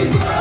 He's